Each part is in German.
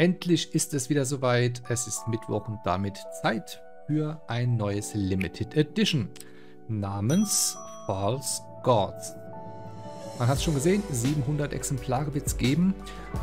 endlich ist es wieder soweit. Es ist Mittwoch und damit Zeit für ein neues Limited Edition namens False Gods. Man hat es schon gesehen, 700 Exemplare wird es geben.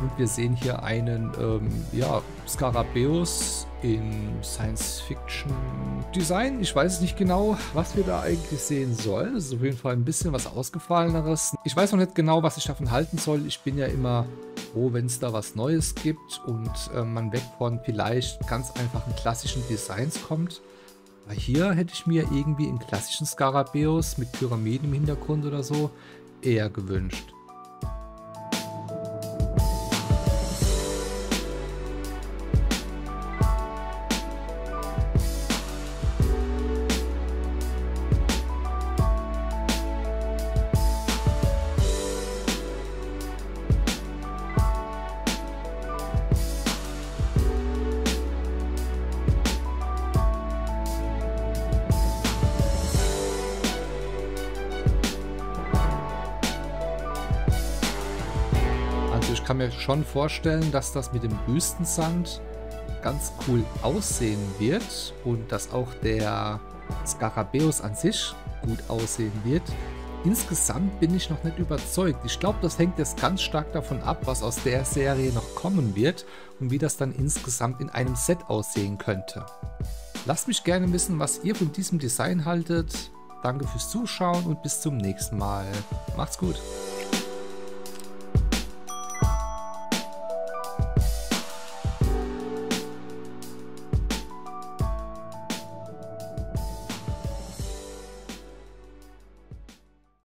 Und wir sehen hier einen ähm, ja, Skarabäus in Science-Fiction-Design. Ich weiß nicht genau, was wir da eigentlich sehen sollen. Das ist auf jeden Fall ein bisschen was Ausgefalleneres. Ich weiß noch nicht genau, was ich davon halten soll. Ich bin ja immer froh, wenn es da was Neues gibt und äh, man weg von vielleicht ganz einfachen klassischen Designs kommt. Aber hier hätte ich mir irgendwie einen klassischen Skarabäus mit Pyramiden im Hintergrund oder so eher gewünscht. Kann mir schon vorstellen, dass das mit dem Wüstensand ganz cool aussehen wird und dass auch der Skarabäus an sich gut aussehen wird. Insgesamt bin ich noch nicht überzeugt. Ich glaube, das hängt jetzt ganz stark davon ab, was aus der Serie noch kommen wird und wie das dann insgesamt in einem Set aussehen könnte. Lasst mich gerne wissen, was ihr von diesem Design haltet. Danke fürs Zuschauen und bis zum nächsten Mal. Macht's gut.